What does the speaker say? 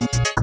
you